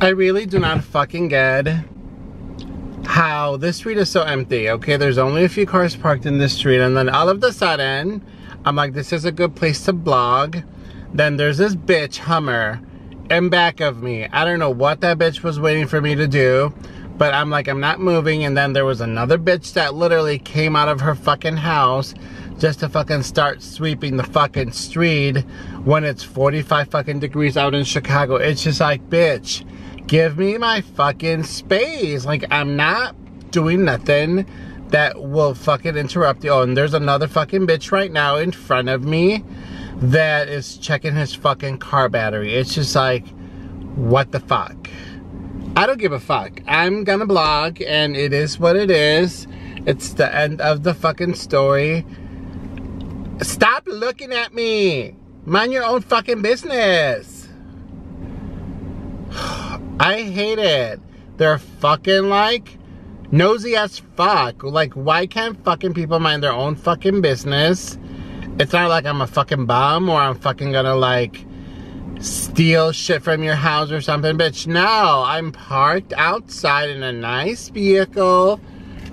I really do not fucking get how this street is so empty. Okay, there's only a few cars parked in this street, and then all of a sudden, I'm like, this is a good place to blog. Then there's this bitch Hummer in back of me. I don't know what that bitch was waiting for me to do, but I'm like, I'm not moving. And then there was another bitch that literally came out of her fucking house just to fucking start sweeping the fucking street when it's 45 fucking degrees out in Chicago. It's just like, bitch, give me my fucking space. Like, I'm not doing nothing that will fucking interrupt you. Oh, and there's another fucking bitch right now in front of me that is checking his fucking car battery. It's just like, what the fuck? I don't give a fuck. I'm gonna blog and it is what it is. It's the end of the fucking story. Stop looking at me. Mind your own fucking business. I hate it. They're fucking like nosy as fuck. Like, why can't fucking people mind their own fucking business? It's not like I'm a fucking bum or I'm fucking gonna like steal shit from your house or something, bitch. No, I'm parked outside in a nice vehicle,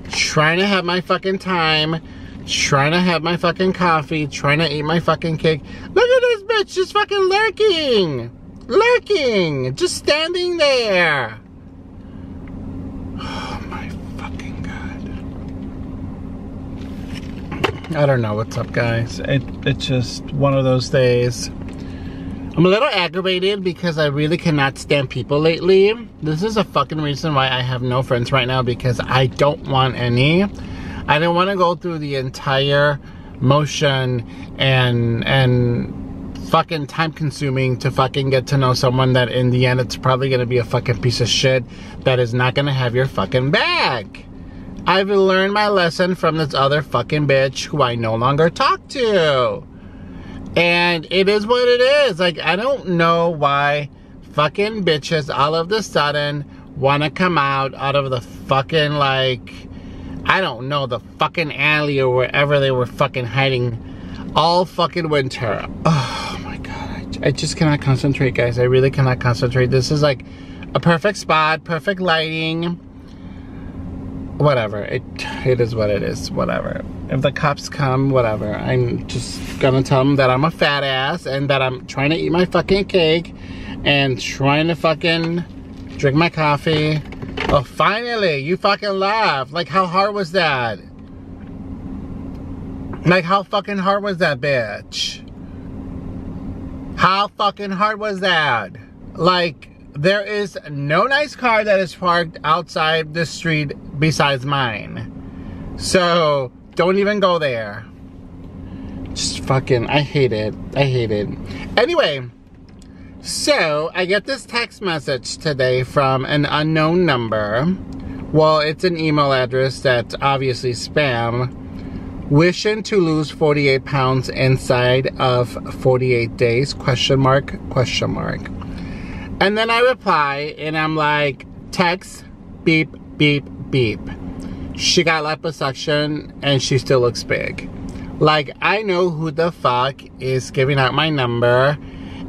trying to have my fucking time trying to have my fucking coffee, trying to eat my fucking cake. Look at this bitch, just fucking lurking. Lurking, just standing there. Oh my fucking god. I don't know what's up, guys. It, it's just one of those days. I'm a little aggravated because I really cannot stand people lately. This is a fucking reason why I have no friends right now because I don't want any. I didn't want to go through the entire motion and and fucking time consuming to fucking get to know someone that in the end it's probably gonna be a fucking piece of shit that is not gonna have your fucking back. I've learned my lesson from this other fucking bitch who I no longer talk to. And it is what it is. Like, I don't know why fucking bitches all of a sudden wanna come out out of the fucking like I don't know, the fucking alley or wherever they were fucking hiding all fucking winter. Oh my god, I, I just cannot concentrate, guys. I really cannot concentrate. This is like a perfect spot, perfect lighting. Whatever, it it is what it is, whatever. If the cops come, whatever. I'm just gonna tell them that I'm a fat ass and that I'm trying to eat my fucking cake and trying to fucking drink my coffee Oh, finally, you fucking laughed. Like, how hard was that? Like, how fucking hard was that, bitch? How fucking hard was that? Like, there is no nice car that is parked outside the street besides mine. So, don't even go there. Just fucking, I hate it. I hate it. Anyway, so, I get this text message today from an unknown number. Well, it's an email address that's obviously spam. Wishing to lose 48 pounds inside of 48 days, question mark, question mark. And then I reply and I'm like, text, beep, beep, beep. She got liposuction and she still looks big. Like, I know who the fuck is giving out my number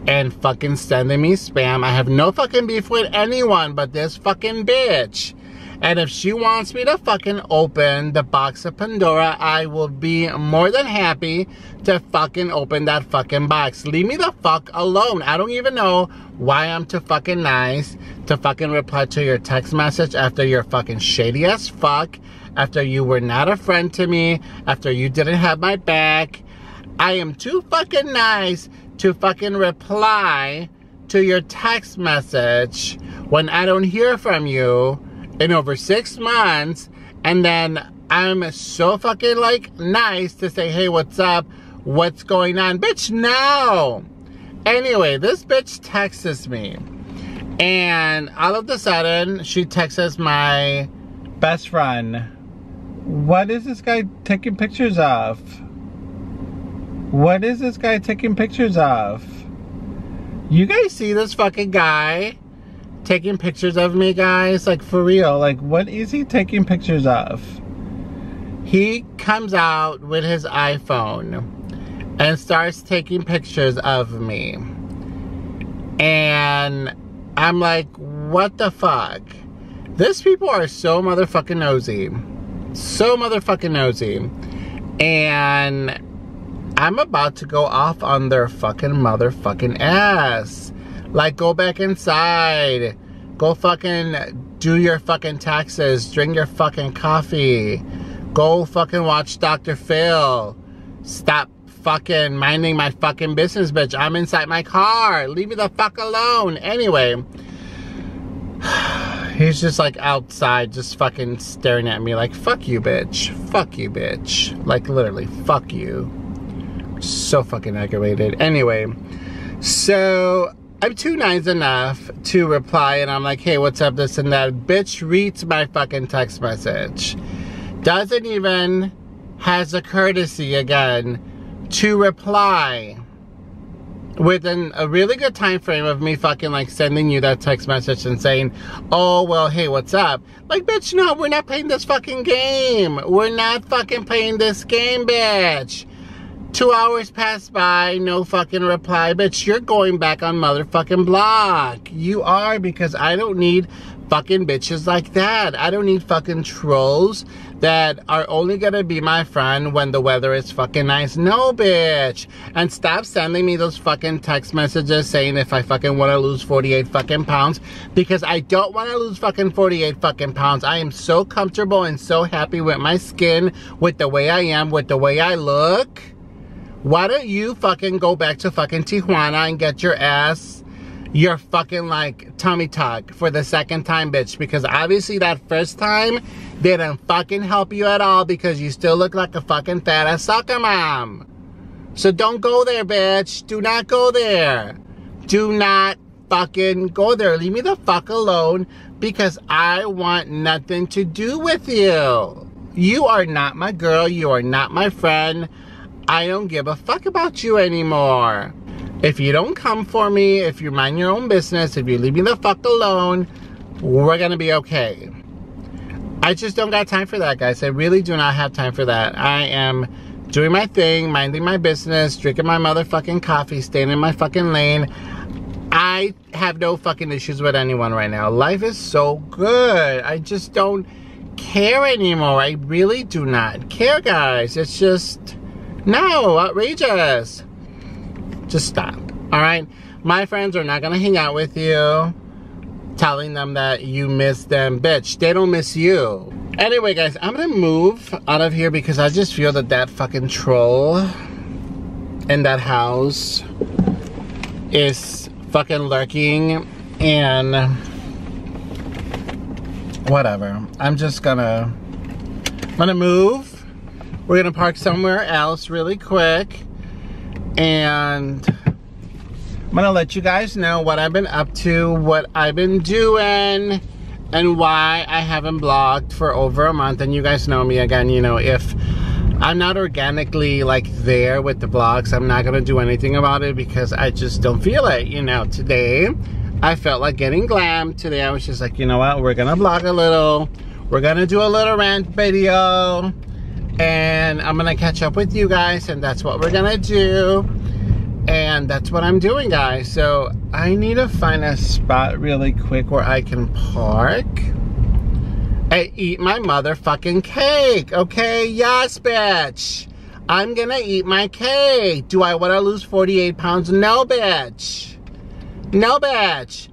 and fucking sending me spam. I have no fucking beef with anyone but this fucking bitch. And if she wants me to fucking open the box of Pandora, I will be more than happy to fucking open that fucking box. Leave me the fuck alone. I don't even know why I'm too fucking nice to fucking reply to your text message after you're fucking shady as fuck, after you were not a friend to me, after you didn't have my back. I am too fucking nice to fucking reply to your text message when I don't hear from you in over six months and then I'm so fucking like nice to say, hey, what's up? What's going on? Bitch, no! Anyway, this bitch texts me and all of a sudden she texts my best friend. What is this guy taking pictures of? What is this guy taking pictures of? You guys see this fucking guy taking pictures of me, guys? Like, for real. Like, what is he taking pictures of? He comes out with his iPhone and starts taking pictures of me. And I'm like, what the fuck? These people are so motherfucking nosy. So motherfucking nosy. And I'm about to go off on their fucking motherfucking ass. Like, go back inside. Go fucking do your fucking taxes. Drink your fucking coffee. Go fucking watch Dr. Phil. Stop fucking minding my fucking business, bitch. I'm inside my car. Leave me the fuck alone. Anyway. He's just like outside, just fucking staring at me like, fuck you, bitch. Fuck you, bitch. Like, literally, fuck you. So fucking aggravated. Anyway, so I'm too nice enough to reply, and I'm like, hey, what's up, this and that. Bitch reads my fucking text message. Doesn't even has the courtesy again to reply within a really good time frame of me fucking like sending you that text message and saying, oh, well, hey, what's up? Like, bitch, no, we're not playing this fucking game. We're not fucking playing this game, bitch. Two hours pass by, no fucking reply. Bitch, you're going back on motherfucking block. You are because I don't need fucking bitches like that. I don't need fucking trolls that are only gonna be my friend when the weather is fucking nice. No, bitch. And stop sending me those fucking text messages saying if I fucking wanna lose 48 fucking pounds because I don't wanna lose fucking 48 fucking pounds. I am so comfortable and so happy with my skin, with the way I am, with the way I look. Why don't you fucking go back to fucking Tijuana and get your ass your fucking like tummy tuck for the second time, bitch. Because obviously that first time didn't fucking help you at all because you still look like a fucking fat ass soccer mom. So don't go there, bitch. Do not go there. Do not fucking go there. Leave me the fuck alone because I want nothing to do with you. You are not my girl. You are not my friend. I don't give a fuck about you anymore. If you don't come for me, if you mind your own business, if you leave me the fuck alone, we're gonna be okay. I just don't got time for that, guys. I really do not have time for that. I am doing my thing, minding my business, drinking my motherfucking coffee, staying in my fucking lane. I have no fucking issues with anyone right now. Life is so good. I just don't care anymore. I really do not care, guys. It's just, no, outrageous just stop. All right? My friends are not going to hang out with you telling them that you miss them. Bitch, they don't miss you. Anyway, guys, I'm going to move out of here because I just feel that that fucking troll in that house is fucking lurking and whatever. I'm just gonna, I'm gonna move. We're gonna park somewhere else really quick and I'm gonna let you guys know what I've been up to, what I've been doing, and why I haven't blogged for over a month. And you guys know me again, you know, if I'm not organically like there with the vlogs, I'm not gonna do anything about it because I just don't feel it, you know. Today, I felt like getting glam. Today, I was just like, you know what, we're gonna vlog a little. We're gonna do a little rant video and I'm gonna catch up with you guys and that's what we're gonna do. And that's what I'm doing guys. So I need to find a spot really quick where I can park and eat my motherfucking cake okay? Yes bitch. I'm gonna eat my cake. Do I want to lose 48 pounds? No bitch. No bitch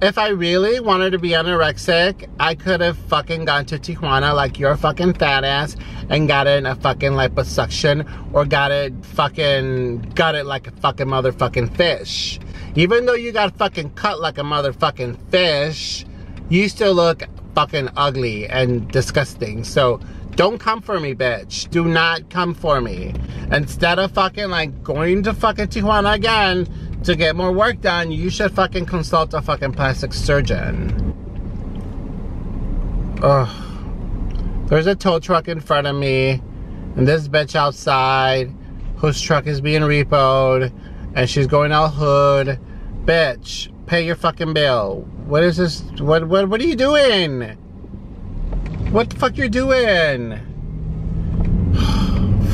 if I really wanted to be anorexic, I could have fucking gone to Tijuana like your fucking fat ass and got in a fucking liposuction or got it fucking, got it like a fucking motherfucking fish. Even though you got fucking cut like a motherfucking fish, you still look fucking ugly and disgusting. So don't come for me, bitch. Do not come for me. Instead of fucking like going to fucking Tijuana again, to get more work done, you should fucking consult a fucking plastic surgeon. Ugh. There's a tow truck in front of me, and this bitch outside, whose truck is being repoed, and she's going out hood. Bitch, pay your fucking bill. What is this? What what what are you doing? What the fuck you're doing?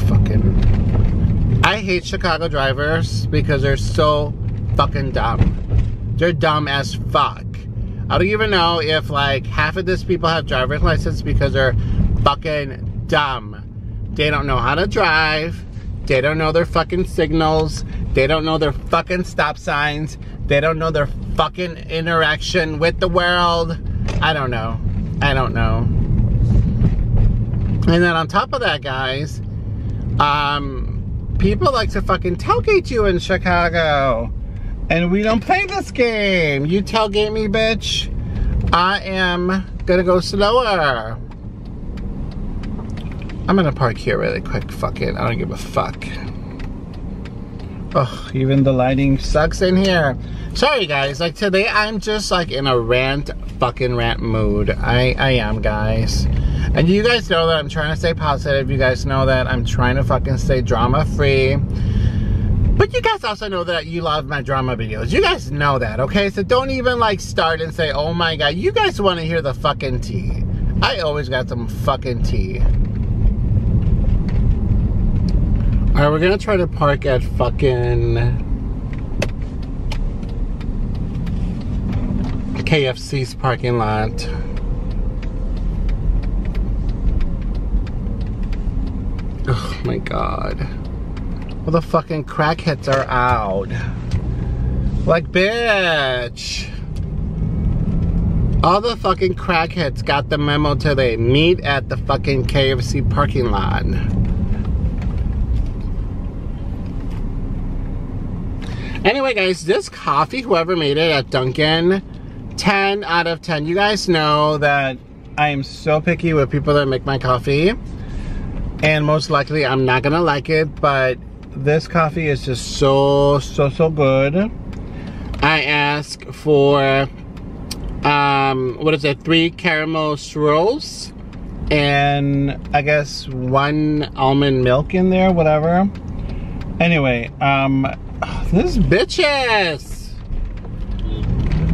fucking. I hate Chicago drivers because they're so fucking dumb. They're dumb as fuck. I don't even know if like half of these people have driver's license because they're fucking dumb. They don't know how to drive. They don't know their fucking signals. They don't know their fucking stop signs. They don't know their fucking interaction with the world. I don't know. I don't know. And then on top of that, guys, um, people like to fucking tailgate you in Chicago. And we don't play this game. You tailgate me, bitch. I am gonna go slower. I'm gonna park here really quick. Fuck it. I don't give a fuck. Oh, even the lighting sucks in here. Sorry guys, like today I'm just like in a rant, fucking rant mood. I, I am guys. And you guys know that I'm trying to stay positive. You guys know that I'm trying to fucking stay drama free. But you guys also know that you love my drama videos. You guys know that, okay? So don't even like start and say, oh my god, you guys want to hear the fucking tea. I always got some fucking tea. Alright, we're gonna try to park at fucking KFC's parking lot. Oh my god. All the fucking crackheads are out. Like, bitch. All the fucking crackheads got the memo today. Meet at the fucking KFC parking lot. Anyway, guys, this coffee, whoever made it at Dunkin', 10 out of 10. You guys know that I am so picky with people that make my coffee. And most likely I'm not gonna like it, but this coffee is just so, so, so good. I ask for, um, what is it, three caramel swirls and I guess one almond milk in there, whatever. Anyway, um, this bitches.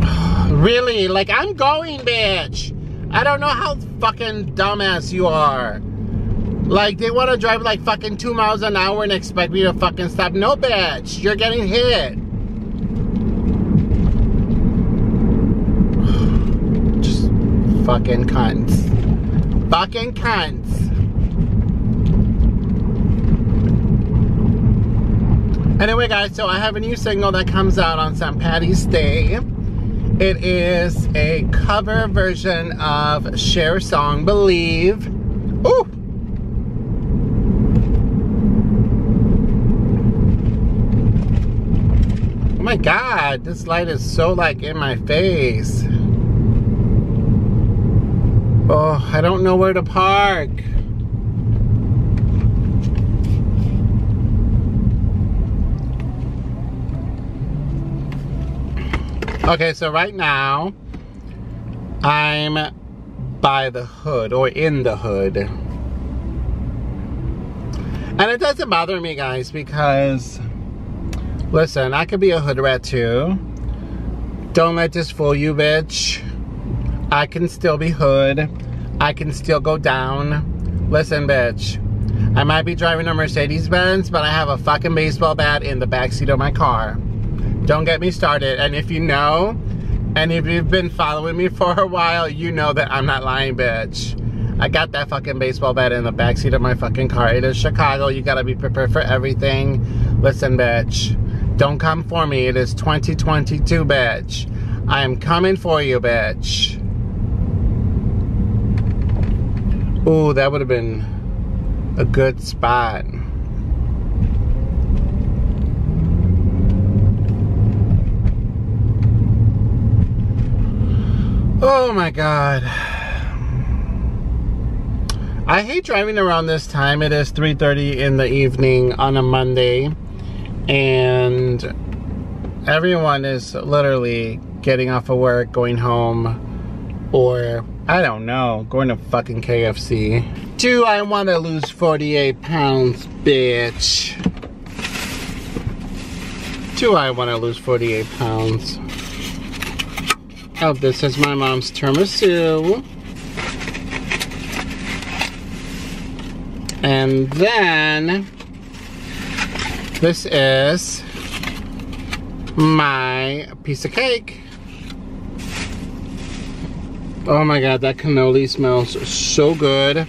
Really, like I'm going, bitch. I don't know how fucking dumbass you are. Like, they want to drive like fucking two miles an hour and expect me to fucking stop. No, bitch. You're getting hit. Just fucking cunts. Fucking cunts. Anyway, guys, so I have a new single that comes out on St. Patty's Day. It is a cover version of Cher's song, Believe. Ooh! My god, this light is so like in my face. Oh, I don't know where to park. Okay, so right now, I'm by the hood, or in the hood. And it doesn't bother me, guys, because Listen, I could be a hood rat too. Don't let this fool you, bitch. I can still be hood. I can still go down. Listen, bitch. I might be driving a Mercedes Benz, but I have a fucking baseball bat in the backseat of my car. Don't get me started. And if you know, and if you've been following me for a while, you know that I'm not lying, bitch. I got that fucking baseball bat in the backseat of my fucking car. It is Chicago. You gotta be prepared for everything. Listen, bitch. Don't come for me. It is 2022, bitch. I am coming for you, bitch. Ooh, that would have been a good spot. Oh my god. I hate driving around this time. It is 3.30 in the evening on a Monday and everyone is literally getting off of work, going home, or I don't know, going to fucking KFC. Do I want to lose 48 pounds, bitch? Do I want to lose 48 pounds? Oh, this is my mom's tiramisu. And then this is my piece of cake. Oh my god, that cannoli smells so good.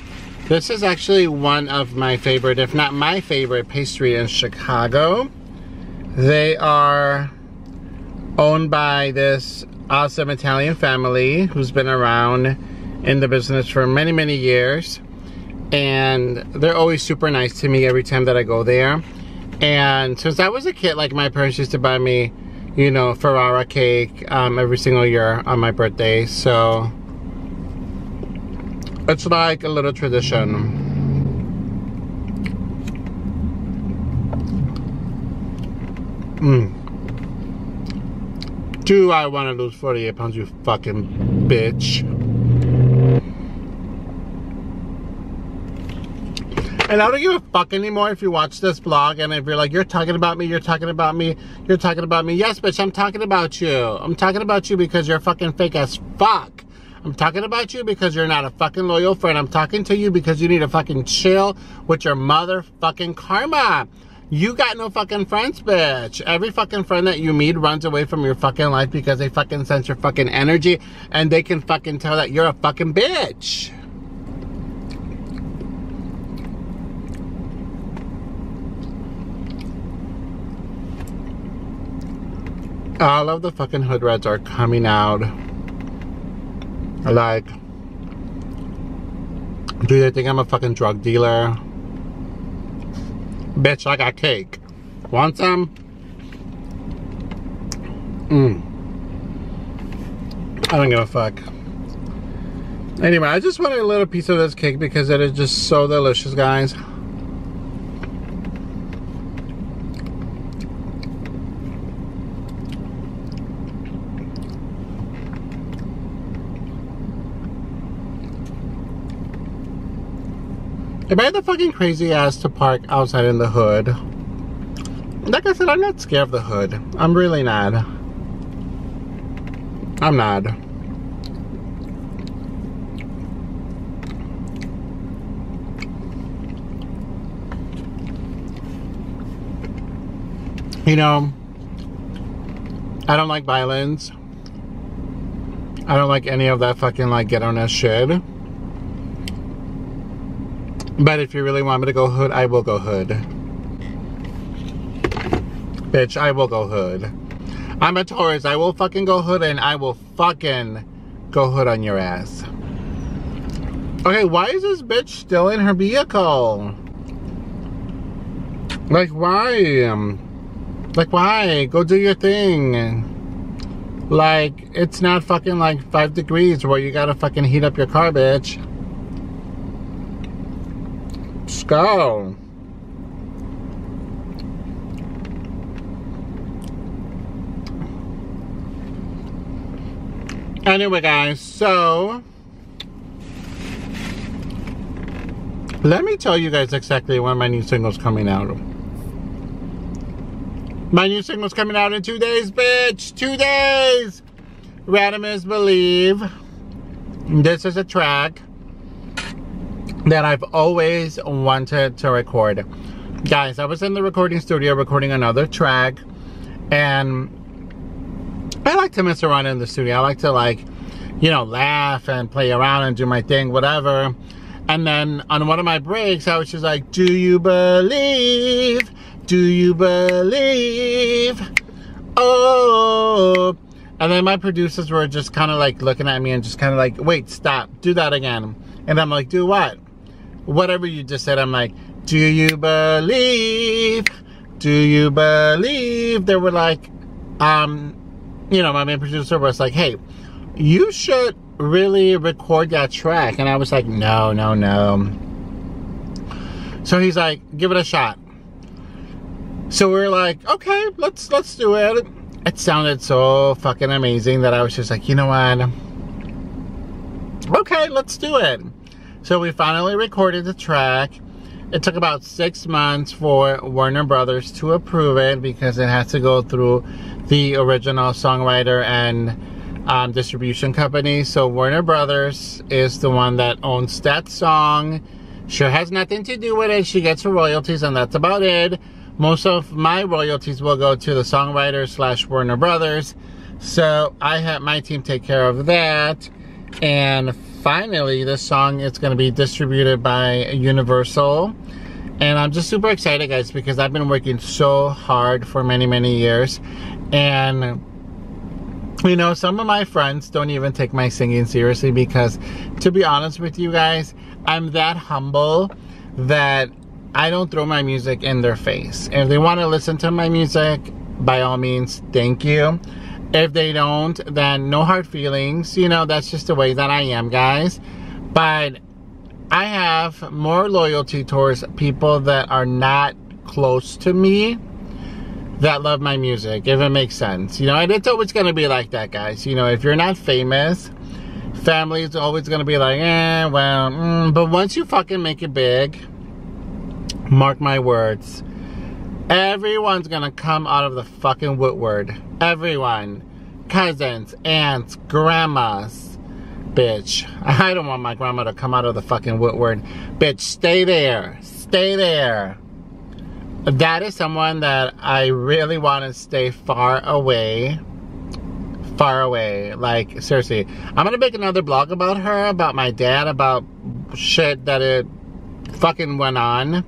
This is actually one of my favorite, if not my favorite, pastry in Chicago. They are owned by this awesome Italian family who's been around in the business for many, many years. And they're always super nice to me every time that I go there. And since I was a kid, like my parents used to buy me, you know, Ferrara cake um, every single year on my birthday. So it's like a little tradition. Mm. Do I want to lose 48 pounds, you fucking bitch? And I don't give a fuck anymore if you watch this vlog and if you're like, you're talking about me, you're talking about me, you're talking about me. Yes, bitch, I'm talking about you. I'm talking about you because you're fucking fake as fuck. I'm talking about you because you're not a fucking loyal friend. I'm talking to you because you need to fucking chill with your motherfucking karma. You got no fucking friends, bitch. Every fucking friend that you meet runs away from your fucking life because they fucking sense your fucking energy and they can fucking tell that you're a fucking bitch. All of the fucking hood rats are coming out. Like, do they think I'm a fucking drug dealer? Bitch, I got cake. Want some? Mmm. I don't give a fuck. Anyway, I just wanted a little piece of this cake because it is just so delicious, guys. Am I the fucking crazy ass to park outside in the hood? Like I said, I'm not scared of the hood. I'm really not. I'm not. You know, I don't like violence. I don't like any of that fucking like get on that shit. But if you really want me to go hood, I will go hood. Bitch, I will go hood. I'm a Taurus. I will fucking go hood and I will fucking go hood on your ass. Okay, why is this bitch still in her vehicle? Like, why? Like, why? Go do your thing. Like, it's not fucking like five degrees where you gotta fucking heat up your car, bitch. Go. Anyway, guys, so let me tell you guys exactly when my new single's coming out. My new single's coming out in two days, bitch. Two days. Radames Believe. This is a track that I've always wanted to record. Guys, I was in the recording studio recording another track and I like to mess around in the studio. I like to like, you know, laugh and play around and do my thing, whatever. And then on one of my breaks, I was just like, do you believe? Do you believe? Oh. And then my producers were just kind of like looking at me and just kind of like, wait, stop, do that again. And I'm like, do what? Whatever you just said, I'm like, do you believe? Do you believe? They were like, um, you know, my main producer was like, hey, you should really record that track. And I was like, no, no, no. So he's like, give it a shot. So we are like, okay, let's let's do it. It sounded so fucking amazing that I was just like, you know what? Okay, let's do it. So we finally recorded the track. It took about six months for Warner Brothers to approve it because it has to go through the original songwriter and um, distribution company. So Warner Brothers is the one that owns that song. Cher has nothing to do with it. She gets her royalties and that's about it. Most of my royalties will go to the songwriter slash Warner Brothers. So I had my team take care of that. And finally, this song is going to be distributed by Universal. And I'm just super excited, guys, because I've been working so hard for many, many years. And you know, some of my friends don't even take my singing seriously because, to be honest with you guys, I'm that humble that I don't throw my music in their face. If they want to listen to my music, by all means, thank you. If they don't, then no hard feelings. You know, that's just the way that I am, guys. But I have more loyalty towards people that are not close to me that love my music, if it makes sense. You know, and it's always going to be like that, guys. You know, if you're not famous, family is always going to be like, eh, well, mm. but once you fucking make it big, mark my words, everyone's to come out of the fucking woodward. Everyone. Cousins, aunts, grandmas. Bitch, I don't want my grandma to come out of the fucking woodward. Bitch, stay there. Stay there that is someone that I really want to stay far away. Far away. Like, seriously. I'm to make another blog about her, about my dad, about shit that it fucking went on.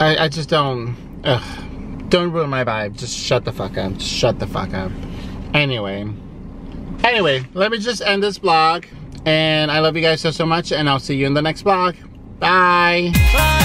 I, I just don't... Ugh, don't ruin my vibe. Just shut the fuck up. Just shut the fuck up. Anyway. Anyway, let me just end this vlog. And I love you guys so, so much. And I'll see you in the next vlog. Bye. Bye.